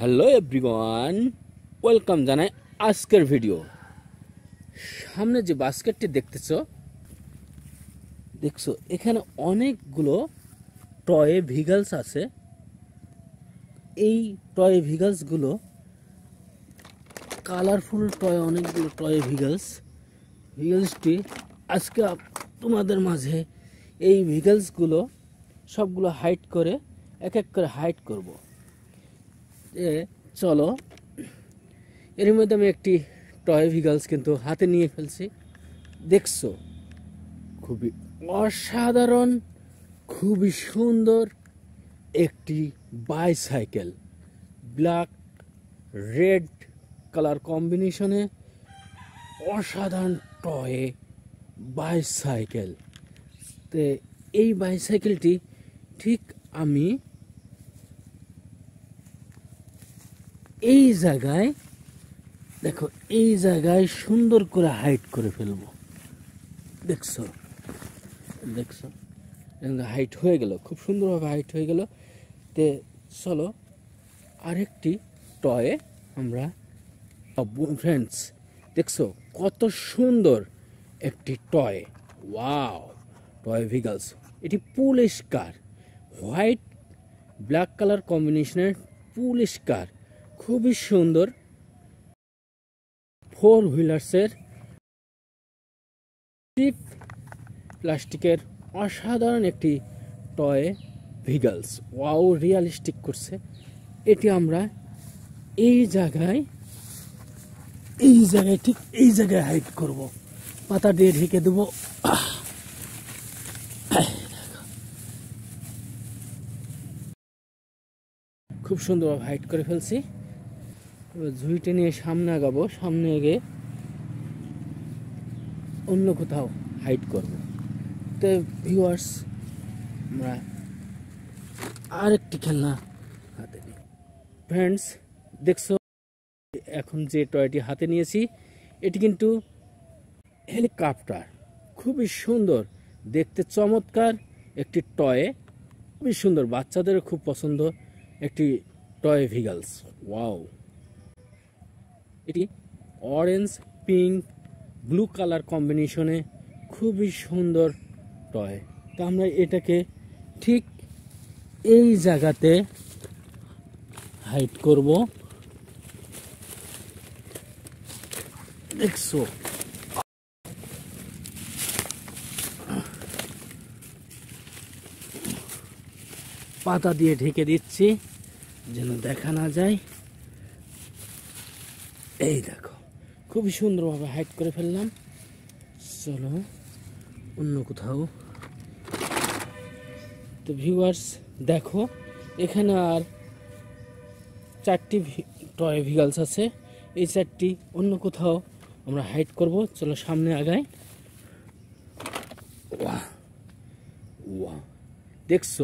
Hello everyone welcome জানাই আজকের video সামনে যে বাস্কেটটি দেখতেছো, দেখছ, এখানে অনেকগুলো টয়ে ভিগালস আছে। এই টয়ে ভিগালসগুলো কালারফুল টয় অনেকগুলো টয়ে ভিগালস ভিগালসটি আজকে তোমাদের মাঝে এই ভিগালসগুলো সবগুলো হাইট করে, এক এক করে হাইট করব। চলো। এর মধ্যে আমি একটি টয় ভিগালস কিন্তু হাতে নিয়ে ফেলছি। দেখছ? খুবই অসাধারণ, খুবই সুন্দর একটি বাইসাইকেল ব্ল্যাক রেড কালার কম্বিনেশনে অসাধারণ টয়ে বাইসাইকেল তে এই বাইসাইকেলটি ঠিক আমি এই জায়গায়, দেখো, এই জায়গায় সুন্দর করে হাইট করে ফেলব। দেখছ? দেখছ? হাইট হয়ে গেল, খুব সুন্দরভাবে হাইট হয়ে গেল। তে চলো, আরেকটি টয়ে আমরা ফ্রেন্ডস দেখছ? কত সুন্দর একটি টয় ওয়াও টয় ভিগালস এটি police car white black colour কম্বিনেশনের পুলিশ কার খুবই সুন্দর ফোর হুইলার্সের চিপ প্লাস্টিকের অসাধারণ একটি টয় ভিগালস ওয়াও, রিয়ালিস্টিক করছে। এটি আমরা এই জায়গায় এই জায়গায়, ঠিক এই জায়গায় হাইট করব। পাতা দিয়ে ঢেকে দেবো। খুব সুন্দরভাবে হাইট করে ফেলছি। এবার ঝুড়িটা নিয়ে সামনে আগাবো। সামনে এগে অন্য কোথাও হাইট করব। তো ভিউয়ার্স আমরা আরেকটি খেলনা হাতে নিই। ফ্রেন্ডস দেখছ, এখন যে টয়টি হাতে নিয়েছি, এটি কিন্তু হেলিকপ্টার খুবই সুন্দর, দেখতে চমৎকার একটি টয়ে খুবই সুন্দর বাচ্চাদের খুব পছন্দ একটি টয় ভিগালস ওয়াও এটি অরেঞ্জ পিঙ্ক ব্লু কালার কম্বিনেশনে খুবই সুন্দর টয় তা আমরা এটাকে ঠিক এই জায়গাতে হাইট করব। দেখছ? পাতা দিয়ে ঢেকে দিচ্ছি, যেন দেখা না যায়। এই দেখো, খুবই সুন্দরভাবে হাইট করে ফেললাম। চলো, অন্য কোথাও। তো ভিউয়ার্স দেখো, এখানে আর চারটি টয় ভিগালস আছে। এই চারটি অন্য কোথাও আমরা হাইট করব। চলো সামনে আগাই। দেখছ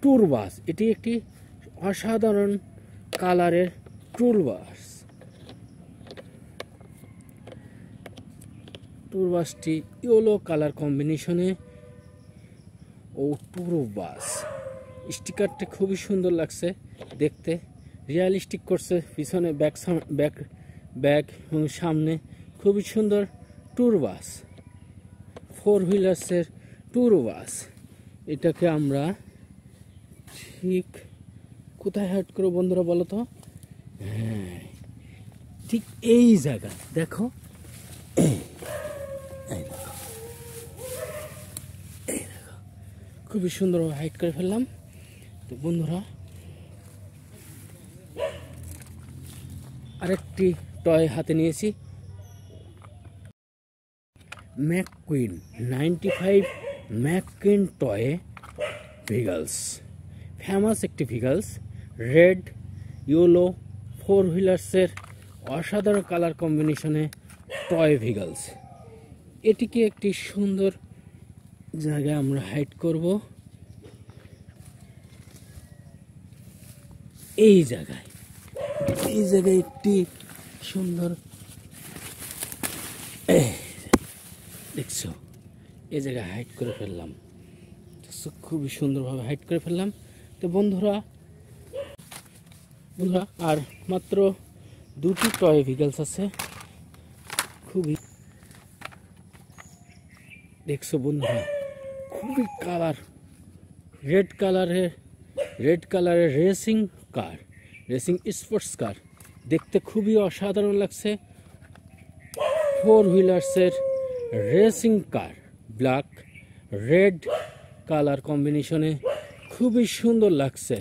ট্যুর বাস এটি একটি অসাধারণ কালারের ট্যুর বাস ট্যুর বাসটি ইয়েলো কালার কম্বিনেশনে ও ট্যুর বাস। স্টিকারটা খুবই সুন্দর লাগছে দেখতে। রিয়ালিস্টিক করছে, পিছনে ব্যাক ব্যাক ব্যাক এবং সামনে খুবই সুন্দর ট্যুর বাস। ফোর হুইলার্সের ট্যুর বাস। এটাকে আমরা ঠিক কোথায় হাইট করব বন্ধুরা বলো তো? হ্যাঁ ঠিক এই জায়গা দেখো এই এই দেখো এই দেখো খুবই সুন্দরভাবে হাইট করে ফেললাম। তো বন্ধুরা, আরেকটি টয় হাতে নিয়েছি। ম্যাককুইন নাইনটি ফাইভ ম্যাককুইন টয়ে ভিগালস ফেমাস একটি ভিগালস রেড ইয়েলো ফোর হুইলার্সের অসাধারণ কালার কম্বিনেশনে টয় ভিগালস এটিকে একটি সুন্দর জায়গায় আমরা হাইট করব। এই জায়গায়। এই জায়গায় একটি সুন্দর দেখছ, এই জায়গায় হাইট করে ফেললাম। খুবই সুন্দরভাবে হাইট করে ফেললাম। তো বন্ধুরা বন্ধুরা, আর মাত্র দুটি টয় ভিগেলস আছে। খুবই দেখছ বন্ধুরা খুবই কালার রেড কালারের রেড কালারের racing car racing sports car দেখতে খুবই অসাধারণ লাগছে। Four হুইলার্সের racing car black red colour কম্বিনেশনে খুবই সুন্দর লাগছে।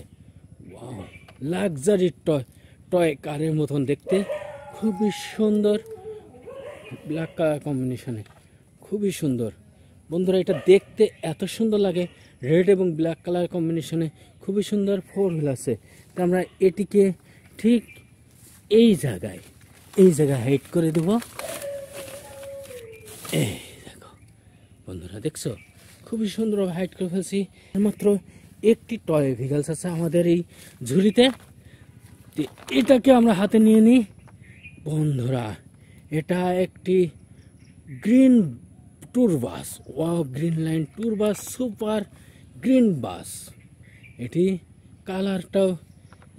লাক্সারি টয় টয় কারের মতন দেখতে। খুবই সুন্দর। ব্ল্যাক কালার কম্বিনেশনে খুবই সুন্দর। বন্ধুরা, এটা দেখতে এত সুন্দর লাগে। রেড এবং ব্ল্যাক কালার কম্বিনেশনে খুবই সুন্দর ফোর হুইল আছে। তো আমরা এটিকে ঠিক এই জায়গায় এই জায়গায় হাইট করে দেব। এই দেখো, বন্ধুরা, দেখছ? খুবই সুন্দরভাবে হাইট করে ফেলছি। মাত্র একটি টয় ভিগালস আছে আমাদের এই ঝুড়িতে। এটাকে আমরা হাতে নিয়ে নিই। বন্ধুরা, এটা একটি green tour bus wow green line tour bus super green bus এটি কালারটাও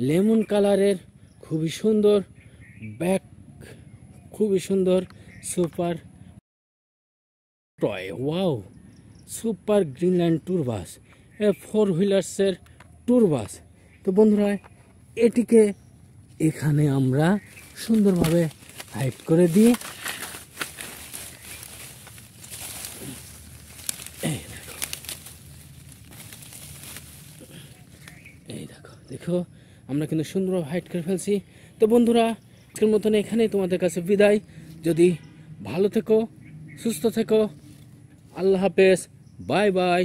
লেমন কালারের, খুবই সুন্দর ব্যাক খুবই সুন্দর super toy wow super Greenland tour bus a four হুইলার্সের tour বাস তো বন্ধুরা, এটিকে এখানে আমরা সুন্দরভাবে হাইট করে দিই এই দেখো এই দেখো দেখো, আমরা কিন্তু সুন্দরভাবে হাইট করে ফেলছি। তো বন্ধুরা, আজকের মতন এখানেই তোমাদের কাছে বিদায়। যদি ভালো থেকো, সুস্থ থেকো, আল্লাহ হাফেজ, বাই বাই।